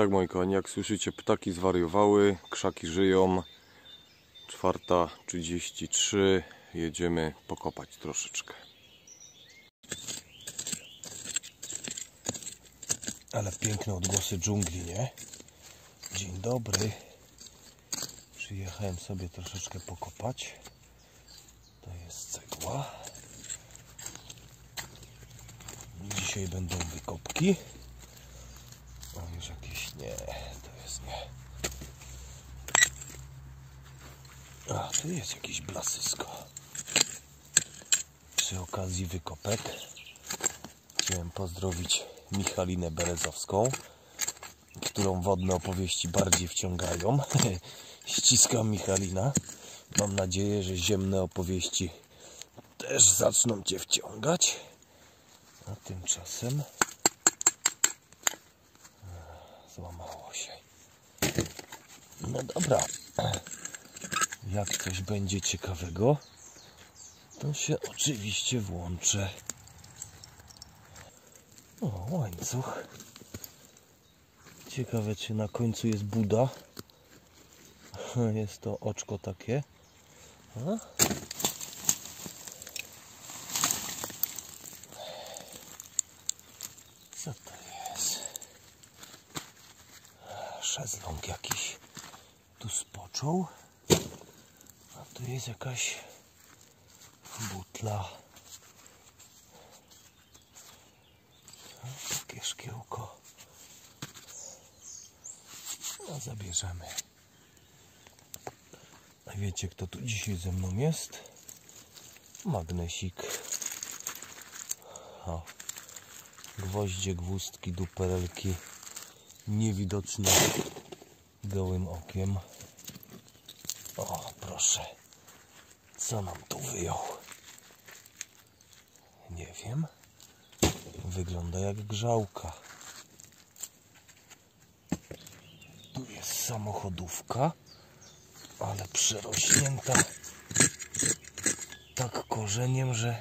Tak moi kochani, jak słyszycie ptaki zwariowały, krzaki żyją. 4.33, jedziemy pokopać troszeczkę. Ale piękne odgłosy dżungli, nie? Dzień dobry. Przyjechałem sobie troszeczkę pokopać. To jest cegła. Dzisiaj będą wykopki. Nie, to jest nie. A, tu jest jakieś blasysko. Przy okazji wykopek chciałem pozdrowić Michalinę Berezowską, którą wodne opowieści bardziej wciągają. Ściskam Michalina. Mam nadzieję, że ziemne opowieści też zaczną Cię wciągać. A tymczasem złamało się. No dobra. Jak coś będzie ciekawego, to się oczywiście włączę. O, łańcuch. Ciekawe, czy na końcu jest Buda. Jest to oczko takie. A? Co to jest? Szezlong jakiś spoczął. A tu jest jakaś butla. A, takie szkiełko. No, zabierzemy. A wiecie, kto tu dzisiaj ze mną jest? Magnesik. O. Gwoździe, gwózdki, duperelki. Niewidoczne gołym okiem. O, proszę. Co nam tu wyjął? Nie wiem. Wygląda jak grzałka. Tu jest samochodówka, ale przerośnięta tak korzeniem, że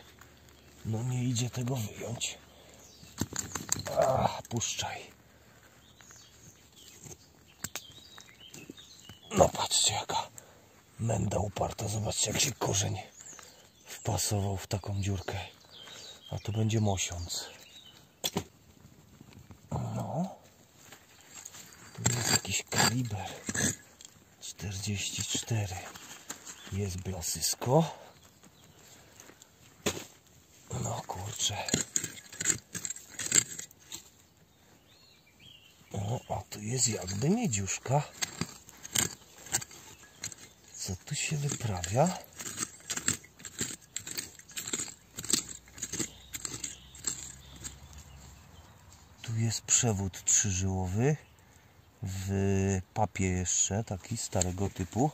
no nie idzie tego wyjąć. A, puszczaj. No patrzcie jaka menda uparta. Zobaczcie jak się korzeń wpasował w taką dziurkę. A to będzie mosiąc. No. Tu jest jakiś kaliber. 44. Jest blasysko. No kurczę. O, a tu jest jakby miedziuszka. Co tu się wyprawia? Tu jest przewód trzyżyłowy w papie jeszcze, taki starego typu.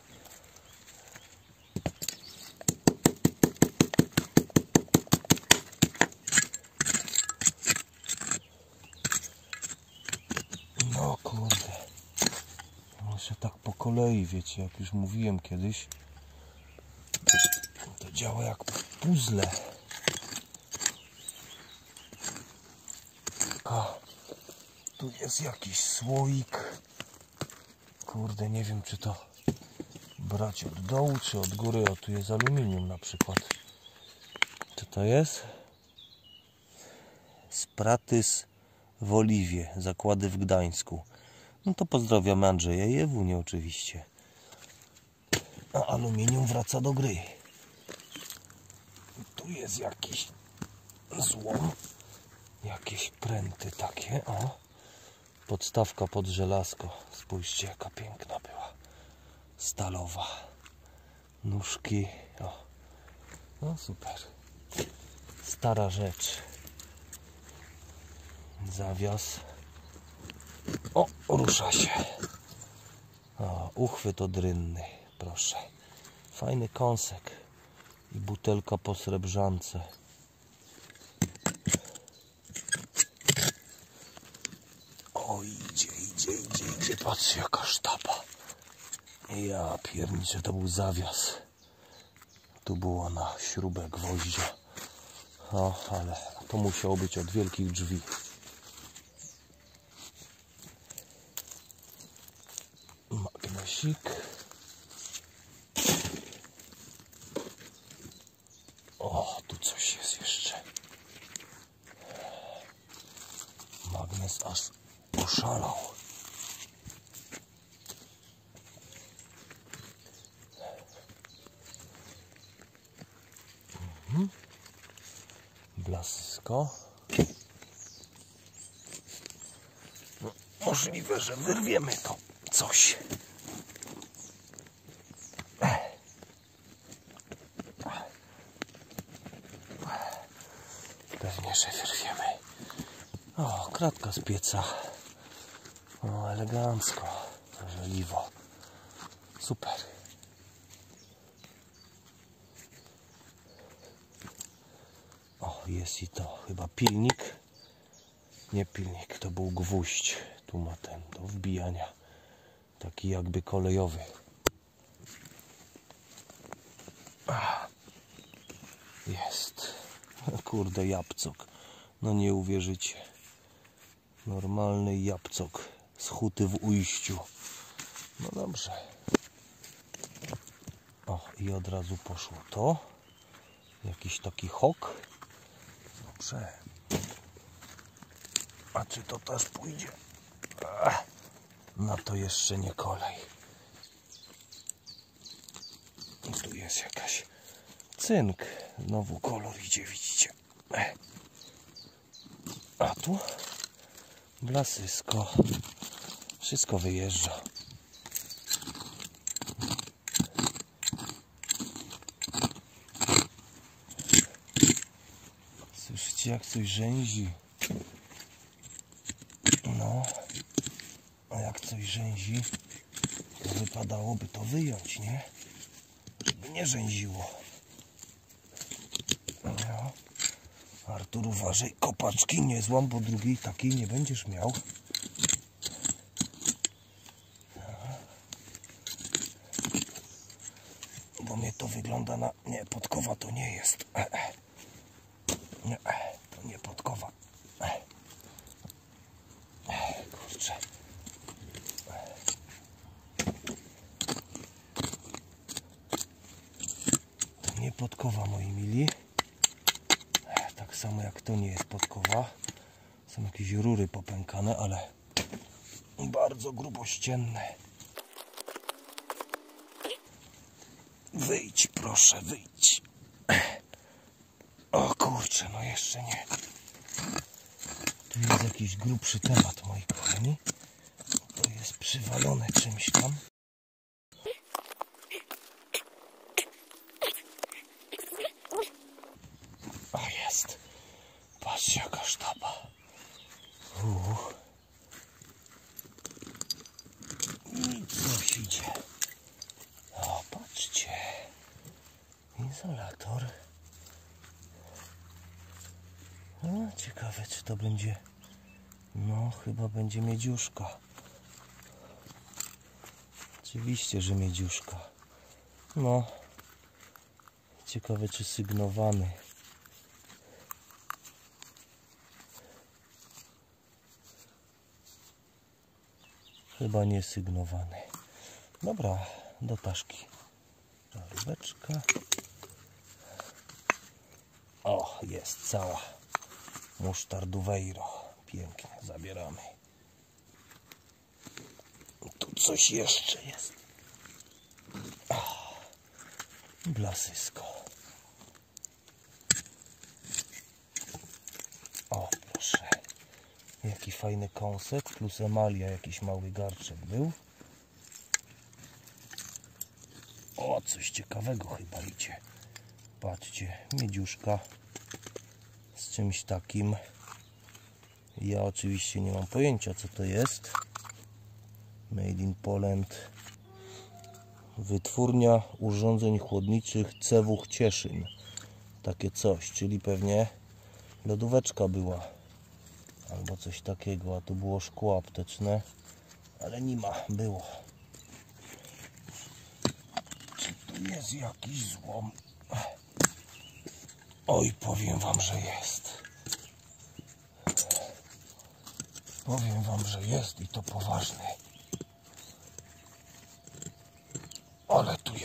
No kurde. Może tak po kolei, wiecie, jak już mówiłem kiedyś. To działa jak puzzle. A, tu jest jakiś słoik. Kurde, nie wiem czy to brać od dołu, czy od góry. O, tu jest aluminium na przykład. Co to jest? Spratys w Oliwie, zakłady w Gdańsku. No to pozdrawiamy Andrzeja i Ewunię oczywiście. A aluminium wraca do gry. Tu jest jakiś złom. Jakieś pręty takie, o. Podstawka pod żelazko. Spójrzcie jaka piękna była. Stalowa. Nóżki. O. No super. Stara rzecz. Zawias. O, rusza się. O, uchwyt odrynny, proszę. Fajny kąsek. I butelka po srebrzance. O, idzie, idzie, idzie, idzie. Patrzcie, jaka sztaba. Ja pierniczę, to był zawias. Tu było na śrubę gwoździa. O, ale to musiało być od wielkich drzwi. Magnesik. O, tu coś jest jeszcze. Magnes aż oszalał. Mhm. Blasko. No, możliwe, że wyrwiemy to coś. Pewnie, że wyrwiemy. O, kratka z pieca. O, elegancko. Żeliwo. Super. O, jest i to. Chyba pilnik. Nie pilnik, to był gwóźdź. Tu ma ten do wbijania. Taki jakby kolejowy. Jest. Kurde, jabłcok. No nie uwierzycie. Normalny jabłcok z huty w ujściu. No dobrze. O, i od razu poszło to. Jakiś taki hok. Dobrze. A czy to też pójdzie? Ach, Na to jeszcze nie kolej. I tu jest jakaś cynk. Znowu kolor idzie, widzicie. Ech. A tu blasysko. Wszystko wyjeżdża. Słyszycie jak coś rzęzi? No. A jak coś rzęzi, to wypadałoby to wyjąć, nie? Żeby nie rzęziło. Artur, uważaj, kopaczki nie złam, bo drugiej takiej nie będziesz miał. Bo mnie to wygląda na... Nie, podkowa to nie jest. E, e. Nie, e, to nie podkowa. Kurczę. To nie podkowa, moi mili. Samo jak to nie jest podkowa. Są jakieś rury popękane, ale bardzo grubościenne. Wyjdź, proszę, wyjdź. O kurczę, no jeszcze nie. Tu jest jakiś grubszy temat, moi kochani. To jest przywalone czymś tam. O, jest. Patrzcie, jaka sztaba. Uuu. I coś idzie. O, patrzcie. Izolator. No, ciekawe, czy to będzie... No, chyba będzie miedziuszka. Oczywiście, że miedziuszka. No. Ciekawe, czy sygnowany. Chyba nie sygnowany. Dobra, do taszki. Żaróweczka. O, jest cała. Musztarduweiro. Pięknie, zabieramy. Tu coś jeszcze jest. Ah, blasysko. O, proszę. Jaki fajny kąsek, plus emalia, jakiś mały garczek był. O, coś ciekawego chyba idzie. Patrzcie, miedziuszka czymś takim. Ja oczywiście nie mam pojęcia co to jest. Made in Poland. Wytwórnia urządzeń chłodniczych Cewuch Cieszyn. Takie coś, czyli pewnie lodóweczka była. Albo coś takiego, a tu było szkło apteczne. Ale nie ma, było. Czy tu jest jakiś złom? Oj, powiem wam, że jest. Powiem wam, że jest i to poważny.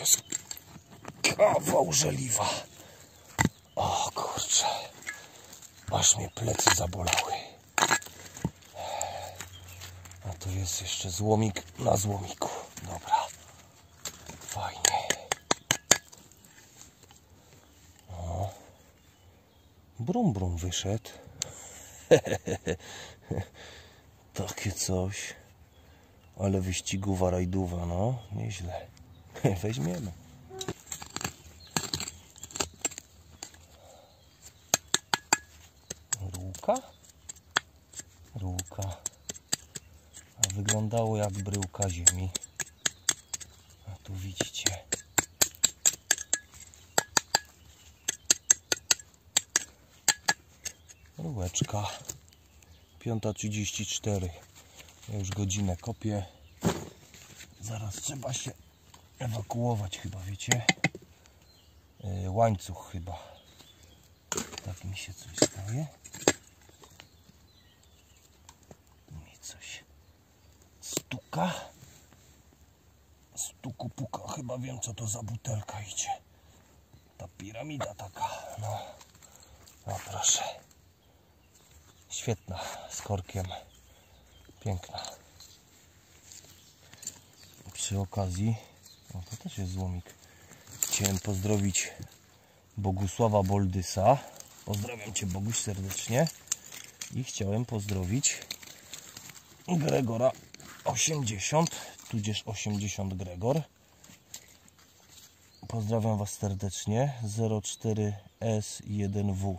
jest kawał żeliwa. O kurczę. Aż mnie plecy zabolały. A tu jest jeszcze złomik na złomiku. Dobra. Fajnie. O. Brum brum wyszedł. Takie coś. Ale wyścigowa rajdowa, no. Nieźle. Weźmiemy. Rółka? Rółka. A wyglądało jak bryłka ziemi. A tu widzicie. Rółeczka. 5.34. Ja już godzinę kopię. Zaraz trzeba się ewakuować chyba, wiecie? Yy, łańcuch chyba. Tak mi się coś staje. Mi coś stuka. Stuku puka. Chyba wiem co to za butelka idzie. Ta piramida taka. No. No proszę. Świetna. Z korkiem. Piękna. Przy okazji, o to też jest złomik. Chciałem pozdrowić Bogusława Boldysa. Pozdrawiam Cię Boguś serdecznie. I chciałem pozdrowić Gregora 80, tudzież 80 Gregor. Pozdrawiam Was serdecznie. 04S1W.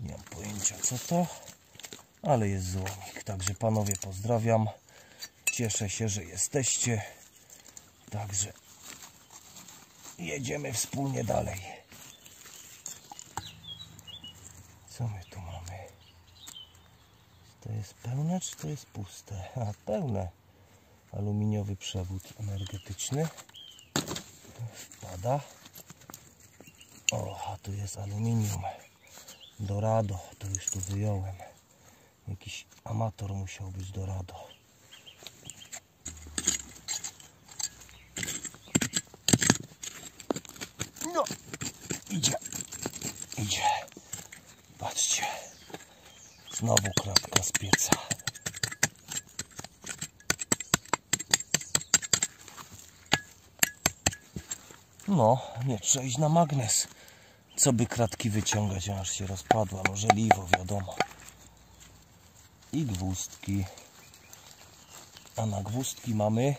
Nie mam pojęcia co to, ale jest złomik. Także panowie pozdrawiam. Cieszę się, że jesteście. Także jedziemy wspólnie dalej. Co my tu mamy? To jest pełne, czy to jest puste? A, pełne. Aluminiowy przewód energetyczny. Wpada. O, a tu jest aluminium. Dorado. To już tu wyjąłem. Jakiś amator musiał być Dorado. No, idzie. Idzie. Patrzcie. Znowu kratka z pieca. No, nie trzeba iść na magnes. Co by kratki wyciągać, aż się rozpadła. No żeliwo, wiadomo. I gwózdki. A na gwózdki mamy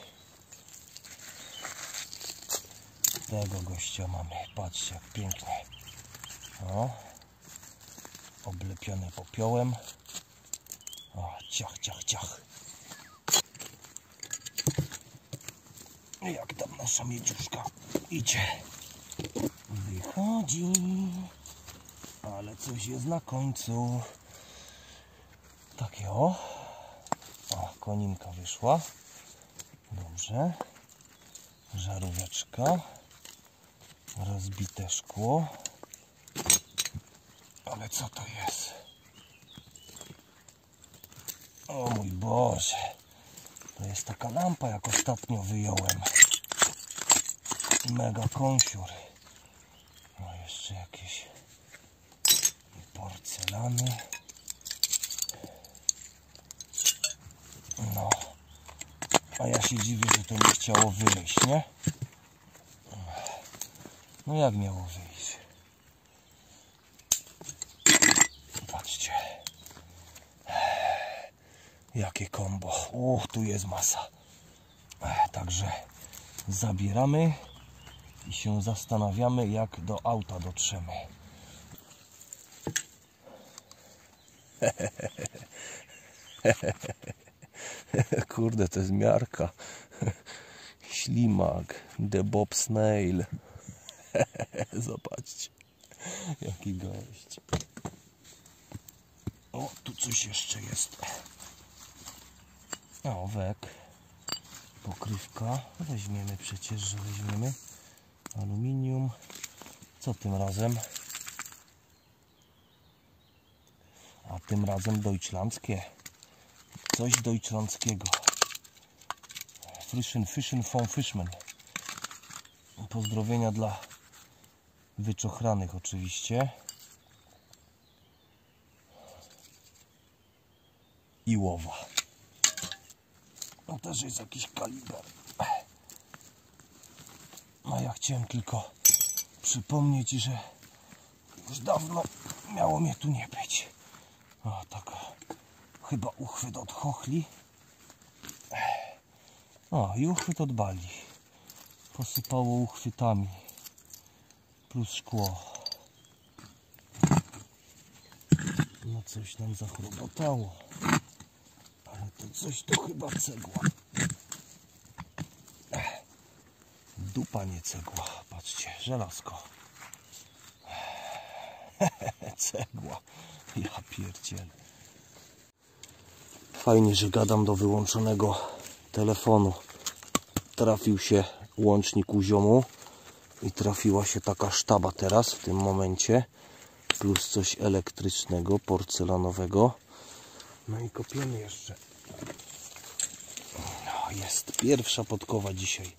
tego gościa mamy. Patrzcie, jak pięknie. O, oblepione popiołem. O, ciach, ciach, ciach. Jak tam nasza miedziuszka idzie. Wychodzi. Ale coś jest na końcu. Takie o. O, koninka wyszła. Dobrze. Żaróweczka. Rozbite szkło. Ale co to jest? O mój Boże. To jest taka lampa, jak ostatnio wyjąłem. Mega kąsiur. No jeszcze jakieś porcelany. No. A ja się dziwię, że to nie chciało wyjść, nie? No jak miało wyjść? Patrzcie. Jakie kombo. Uch, tu jest masa. Także zabieramy i się zastanawiamy, jak do auta dotrzemy. Kurde, to jest miarka. Ślimak, The Bob Snail. Zobaczcie, jaki gość. O, tu coś jeszcze jest. O, wek. Pokrywka. Weźmiemy przecież, że weźmiemy. Aluminium. Co tym razem? A tym razem deutschlandzkie. Coś deutschlandzkiego. Frischen Fischen von Fischmann. Pozdrowienia dla wyczochranych oczywiście. I łowa. No też jest jakiś kaliber. A ja chciałem tylko przypomnieć, że już dawno miało mnie tu nie być. O, taka chyba uchwyt od chochli. O, i uchwyt od bali. Posypało uchwytami. Plus szkło. No coś nam zachrobotało. Ale to coś to chyba cegła. Dupa nie cegła. Patrzcie, żelazko. cegła. Ja pierdzielę. Fajnie, że gadam do wyłączonego telefonu. Trafił się łącznik u ziomu i trafiła się taka sztaba teraz w tym momencie. Plus coś elektrycznego, porcelanowego. No i kopiemy jeszcze. No, jest pierwsza podkowa dzisiaj.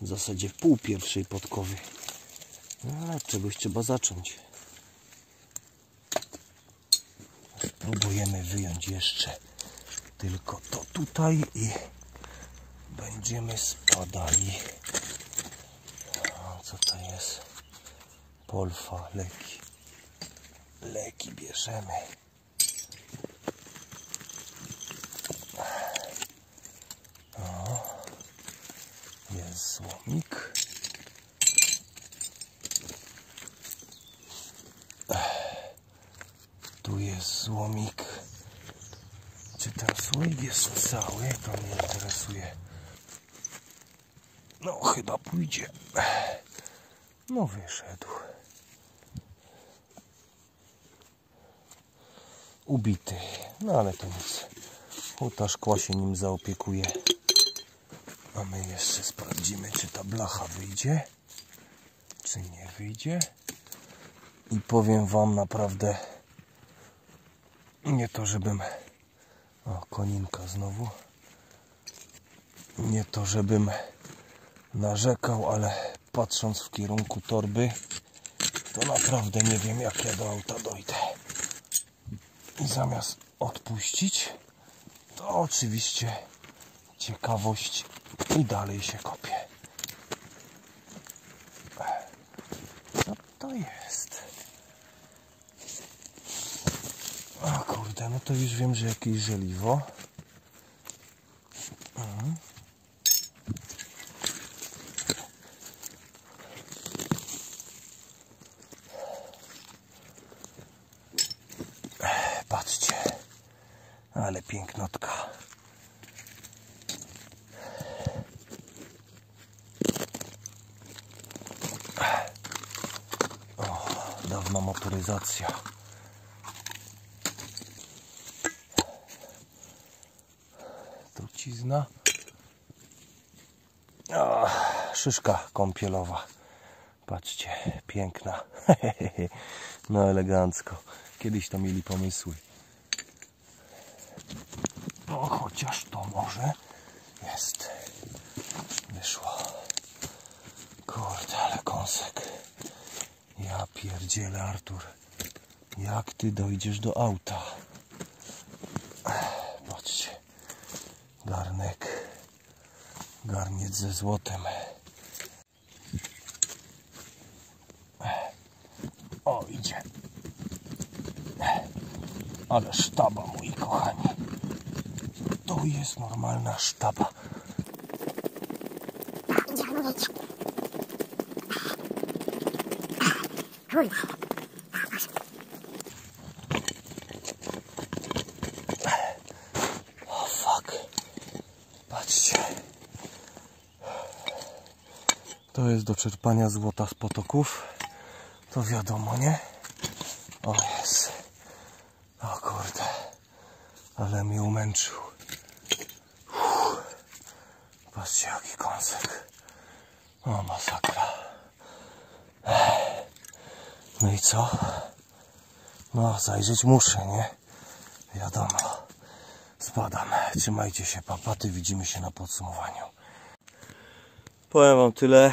W zasadzie pół pierwszej podkowy. No, ale czegoś trzeba zacząć. Próbujemy wyjąć jeszcze tylko to tutaj i będziemy spadali. Co to jest? Polfa, leki. Leki bierzemy. O, jest złomik. Tu jest złomik. Czy ten słoik jest cały? To mnie interesuje. No, chyba pójdzie. No, wyszedł. Ubity. No, ale to nic. Huta szkła się nim zaopiekuje. A my jeszcze sprawdzimy, czy ta blacha wyjdzie, czy nie wyjdzie. I powiem Wam naprawdę, nie to żebym koninka znowu. Nie to, żebym narzekał, ale patrząc w kierunku torby, to naprawdę nie wiem, jak ja do auta dojdę. I zamiast odpuścić, to oczywiście ciekawość i dalej się kopie. Co to jest? O kurde, to już wiem, że jakieś żeliwo. Patrzcie, ale pięknotka. Dawna motoryzacja. Trucizna. O, szyszka kąpielowa. Patrzcie, piękna. No elegancko. Kiedyś to mieli pomysły. No chociaż to może jest. Wyszło. Kurde, ale kąsek. Ja pierdzielę, Artur. Jak ty dojdziesz do auta? Patrzcie garnek, garniec ze złotem. O, idzie. Ale sztaba, moi kochani. To jest normalna sztaba. O, fuck. Patrzcie. To jest do czerpania złota z potoków. To wiadomo, nie? O jest. O kurde. Ale mnie umęczył. Patrzcie jaki kąsek. O masakra. No i co? No zajrzeć muszę, nie? Wiadomo. Spadam. Trzymajcie się, papaty. Widzimy się na podsumowaniu. Powiem wam tyle.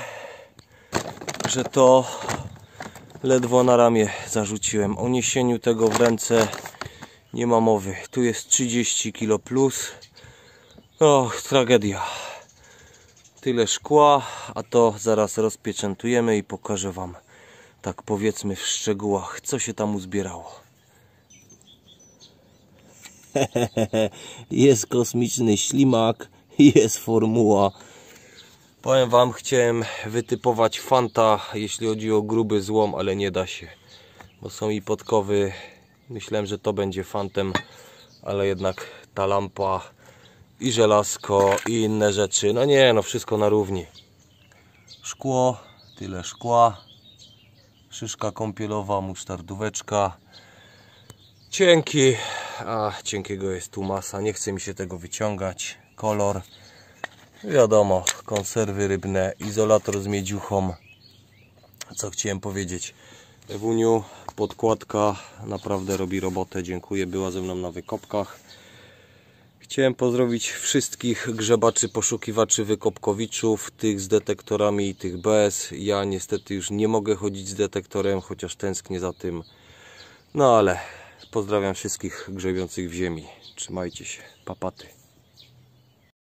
Że to ledwo na ramię zarzuciłem. O niesieniu tego w ręce nie ma mowy. Tu jest 30 kg plus. Och, tragedia. Tyle szkła, a to zaraz rozpieczętujemy i pokażę Wam, tak powiedzmy w szczegółach, co się tam uzbierało. jest kosmiczny ślimak, jest formuła. Powiem Wam, chciałem wytypować Fanta, jeśli chodzi o gruby złom, ale nie da się, bo są i podkowy. Myślałem, że to będzie Fantem, ale jednak ta lampa i żelazko i inne rzeczy. No nie, no wszystko na równi. Szkło, tyle szkła. Szyszka kąpielowa, musztardóweczka. Cienki, a cienkiego jest tu masa, nie chce mi się tego wyciągać. Kolor, wiadomo, konserwy rybne, izolator z miedziuchą. Co chciałem powiedzieć? Ewuniu, podkładka naprawdę robi robotę, dziękuję, była ze mną na wykopkach. Chciałem pozdrowić wszystkich grzebaczy, poszukiwaczy wykopkowiczów, tych z detektorami i tych bez. Ja niestety już nie mogę chodzić z detektorem, chociaż tęsknię za tym. No ale pozdrawiam wszystkich grzebiących w ziemi. Trzymajcie się, papaty.